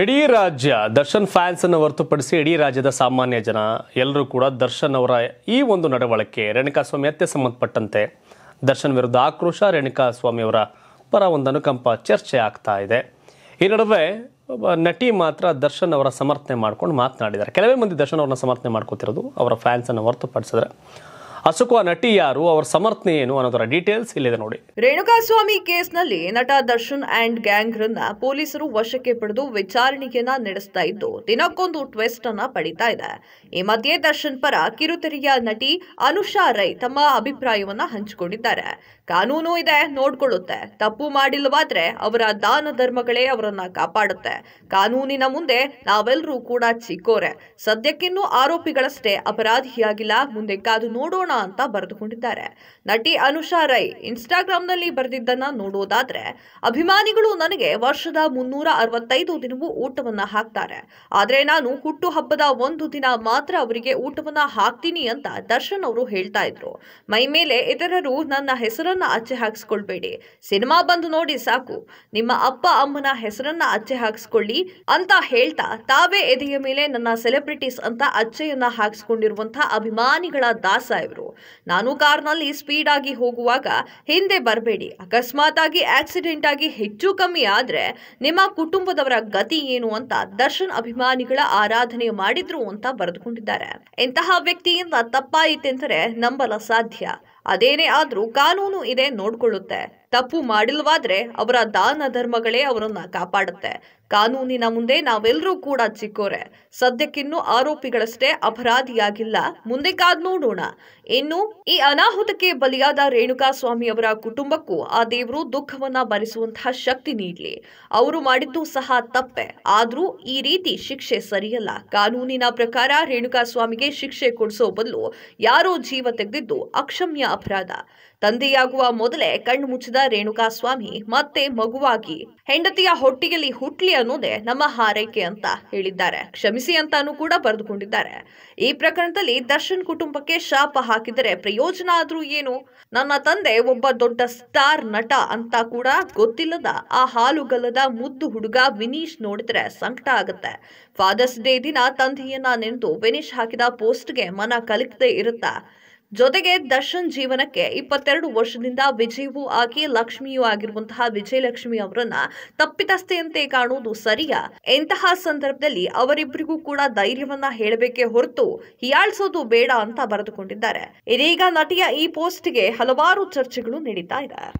ಇಡೀ ರಾಜ್ಯ ದರ್ಶನ್ ಫ್ಯಾನ್ಸ್ ಅನ್ನು ಹೊರತುಪಡಿಸಿ ಇಡೀ ರಾಜ್ಯದ ಸಾಮಾನ್ಯ ಜನ ಎಲ್ಲರೂ ಕೂಡ ದರ್ಶನ್ ಅವರ ಈ ಒಂದು ನಡವಳಿಕೆ ರೇಣುಕಾಸ್ವಾಮಿ ಹತ್ಯೆ ಸಂಬಂಧಪಟ್ಟಂತೆ ದರ್ಶನ್ ವಿರುದ್ಧ ಆಕ್ರೋಶ ರೇಣುಕಾಸ್ವಾಮಿ ಅವರ ಪರ ಒಂದು ಅನುಕಂಪ ಚರ್ಚೆ ಆಗ್ತಾ ಇದೆ. ಈ ನಡುವೆ ನಟಿ ಮಾತ್ರ ದರ್ಶನ್ ಅವರ ಸಮರ್ಥನೆ ಮಾಡ್ಕೊಂಡು ಮಾತನಾಡಿದ್ದಾರೆ. ಕೆಲವೇ ಮಂದಿ ದರ್ಶನ್ ಅವರನ್ನ ಸಮರ್ಥನೆ ಮಾಡ್ಕೋತಿರೋದು ಅವರ ಫ್ಯಾನ್ಸ್ ಅನ್ನು ಹೊರತುಪಡಿಸಿದ್ರೆ. ಅಸೋಕು ಆ ನಟಿ ಯಾರು, ಅವರ ಸಮರ್ಥನೆ ಏನು ಅನ್ನೋದರ ಡೀಟೇಲ್ಸ್ ಇಲ್ಲಿದೆ ನೋಡಿ. ರೇಣುಕಾಸ್ವಾಮಿ ಕೇಸ್ನಲ್ಲಿ ನಟ ದರ್ಶನ್ ಅಂಡ್ ಗ್ಯಾಂಗ್ ರನ್ನ ಪೊಲೀಸರು ವಶಕ್ಕೆ ಪಡೆದು ವಿಚಾರಣೆಯನ್ನ ನಡೆಸ್ತಾ ಇದ್ದು, ದಿನಕ್ಕೊಂದು ಟ್ವೆಸ್ಟ್ ಅನ್ನ ಪಡಿತಾ ಇದೆ. ಈ ಮಧ್ಯೆ ದರ್ಶನ್ ಪರ ಕಿರುತೆರೆಯ ನಟಿ ಅನುಷಾ ರೈ ತಮ್ಮ ಅಭಿಪ್ರಾಯವನ್ನ ಹಂಚಿಕೊಂಡಿದ್ದಾರೆ. ಕಾನೂನು ಇದೆ, ನೋಡ್ಕೊಳ್ಳುತ್ತೆ. ತಪ್ಪು ಮಾಡಿಲ್ಲವಾದ್ರೆ ಅವರ ದಾನ ಧರ್ಮಗಳೇ ಅವರನ್ನ ಕಾಪಾಡುತ್ತೆ. ಕಾನೂನಿನ ಮುಂದೆ ನಾವೆಲ್ಲರೂ ಕೂಡ ಚಿಕ್ಕೋರೆ. ಸದ್ಯಕ್ಕಿನ್ನೂ ಆರೋಪಿಗಳಷ್ಟೇ ಅಪರಾಧಿಯಾಗಿಲ್ಲ. ಮುಂದೆ ಕಾದು ನೋಡೋಣ ಅಂತ ಬರೆದುಕೊಂಡಿದ್ದಾರೆ. ನಟಿ ಅನುಷಾ ರೈ ಇನ್ಸ್ಟಾಗ್ರಾಂನಲ್ಲಿ ಬರೆದಿದ್ದನ್ನ ನೋಡೋದಾದ್ರೆ, ಅಭಿಮಾನಿಗಳು ನನಗೆ ವರ್ಷದ ಮುನ್ನೂರ ಅರವತ್ತೈದು ದಿನವೂ ಊಟವನ್ನ ಹಾಕ್ತಾರೆ. ಆದ್ರೆ ನಾನು ಹುಟ್ಟು ಹಬ್ಬದ ಒಂದು ದಿನ ಮಾತ್ರ ಅವರಿಗೆ ಊಟವನ್ನ ಹಾಕ್ತೀನಿ ಅಂತ ದರ್ಶನ್ ಅವರು ಹೇಳ್ತಾ ಇದ್ರು. ಮೈ ಮೇಲೆ ಇತರರು ನನ್ನ ಹೆಸರನ್ನ ಅಚ್ಚೆ ಹಾಕಿಸ್ಕೊಳ್ಬೇಡಿ. ಸಿನಿಮಾ ಬಂದು ನೋಡಿ ಸಾಕು. ನಿಮ್ಮ ಅಪ್ಪ ಅಮ್ಮನ ಹೆಸರನ್ನ ಅಚ್ಚೆ ಹಾಕಿಸ್ಕೊಳ್ಳಿ ಅಂತ ಹೇಳ್ತಾ ತಾವೇ ಎದೆಯ ಮೇಲೆ ನನ್ನ ಸೆಲೆಬ್ರಿಟೀಸ್ ಅಂತ ಅಚ್ಚೆಯನ್ನ ಹಾಕಿಸ್ಕೊಂಡಿರುವಂತಹ ಅಭಿಮಾನಿಗಳ ದಾಸ ಇವರು. ನಾನು ಕಾರ್ನಲ್ಲಿ ಸ್ಪೀಡ್ ಆಗಿ ಹೋಗುವಾಗ ಹಿಂದೆ ಬರಬೇಡಿ. ಅಕಸ್ಮಾತ್ ಆಗಿ ಆಕ್ಸಿಡೆಂಟ್ ಆಗಿ ಹೆಚ್ಚು ಕಮ್ಮಿ ಆದ್ರೆ ನಿಮ್ಮ ಕುಟುಂಬದವರ ಗತಿ ಏನು ಅಂತ ದರ್ಶನ್ ಅಭಿಮಾನಿಗಳ ಆರಾಧನೆ ಮಾಡಿದ್ರು ಅಂತ ಬರೆದುಕೊಂಡಿದ್ದಾರೆ. ಇಂತಹ ವ್ಯಕ್ತಿಯಿಂದ ತಪ್ಪಾಯಿತೆಂದರೆ ನಂಬಲ ಸಾಧ್ಯ. ಅದೇನೇ ಆದ್ರೂ ಕಾನೂನು ಇದೆ ನೋಡ್ಕೊಳ್ಳುತ್ತೆ. ತಪ್ಪು ಮಾಡಿಲ್ವಾದ್ರೆ ಅವರ ದಾನ ಧರ್ಮಗಳೇ ಅವರನ್ನ ಕಾಪಾಡುತ್ತೆ. ಕಾನೂನಿನ ಮುಂದೆ ನಾವೆಲ್ಲರೂ ಕೂಡ ಚಿಕ್ಕೋರೆ. ಸದ್ಯಕ್ಕಿನ್ನೂ ಆರೋಪಿಗಳಷ್ಟೇ ಅಪರಾಧಿಯಾಗಿಲ್ಲ. ಮುಂದೆ ಕಾದ್ ನೋಡೋಣ. ಇನ್ನು ಈ ಅನಾಹುತಕ್ಕೆ ಬಲಿಯಾದ ರೇಣುಕಾ ಸ್ವಾಮಿ ಅವರ ಕುಟುಂಬಕ್ಕೂ ಆ ದೇವರು ದುಃಖವನ್ನ ಭರಿಸುವಂತಹ ಶಕ್ತಿ ನೀಡಲಿ. ಅವರು ಮಾಡಿದ್ದು ಸಹ ತಪ್ಪೆ. ಆದ್ರೂ ಈ ರೀತಿ ಶಿಕ್ಷೆ ಸರಿಯಲ್ಲ. ಕಾನೂನಿನ ಪ್ರಕಾರ ರೇಣುಕಾ ಸ್ವಾಮಿಗೆ ಶಿಕ್ಷೆ ಕೊಡಿಸೋ ಬದಲು ಯಾರೋ ಜೀವ ತೆಗೆದಿದ್ದು ಅಕ್ಷಮ್ಯ ಅಪರಾಧ. ತಂದೆಯಾಗುವ ಮೊದಲೇ ಕಣ್ಣು ಮುಚ್ಚಿದ ರೇಣುಕಾ ಸ್ವಾಮಿ ಮತ್ತೆ ಮಗುವಾಗಿ ಹೆಂಡತಿಯ ಹೊಟ್ಟಿಗೆಯಲ್ಲಿ ಹುಟ್ಲಿ ಅನ್ನೋದೇ ನಮ್ಮ ಹಾರೈಕೆ ಅಂತ ಹೇಳಿದ್ದಾರೆ. ಕ್ಷಮಿಸಿ ಅಂತಾನೂ ಕೂಡ ಬರೆದುಕೊಂಡಿದ್ದಾರೆ. ಈ ಪ್ರಕರಣದಲ್ಲಿ ದರ್ಶನ್ ಕುಟುಂಬಕ್ಕೆ ಶಾಪ ಹಾಕಿದರೆ ಪ್ರಯೋಜನ ಆದ್ರೂ ಏನು? ನನ್ನ ತಂದೆ ಒಬ್ಬ ದೊಡ್ಡ ಸ್ಟಾರ್ ನಟ ಅಂತ ಕೂಡ ಗೊತ್ತಿಲ್ಲದ ಆ ಹಾಲುಗಲ್ಲದ ಮುದ್ದು ಹುಡುಗ ವಿನೀಶ್ ನೋಡಿದ್ರೆ ಸಂಕಟ ಆಗುತ್ತೆ. ಫಾದರ್ಸ್ ಡೇ ದಿನ ತಂದೆಯನ್ನ ನೆನೆದು ವಿನೀಶ್ ಹಾಕಿದ ಪೋಸ್ಟ್ಗೆ ಮನ ಕಲಿಕದೆ ಇರುತ್ತಾ? ಜೊತೆಗೆ ದರ್ಶನ್ ಜೀವನಕ್ಕೆ ಇಪ್ಪತ್ತೆರಡು ವರ್ಷದಿಂದ ವಿಜಯವೂ ಆಗಿ ಲಕ್ಷ್ಮಿಯೂ ಆಗಿರುವಂತಹ ವಿಜಯಲಕ್ಷ್ಮಿ ಅವರನ್ನ ತಪ್ಪಿತಸ್ಥೆಯಂತೆ ಕಾಣುವುದು ಸರಿಯಾ? ಇಂತಹ ಸಂದರ್ಭದಲ್ಲಿ ಅವರಿಬ್ಬರಿಗೂ ಕೂಡ ಧೈರ್ಯವನ್ನ ಹೇಳಬೇಕೇ ಹೊರತು ಹೀಯಾಳ್ಸೋದು ಬೇಡ ಅಂತ ಬರೆದುಕೊಂಡಿದ್ದಾರೆ. ಇದೀಗ ನಟಿಯ ಈ ಪೋಸ್ಟ್ಗೆ ಹಲವಾರು ಚರ್ಚೆಗಳು ನಡೀತಾ ಇದೆ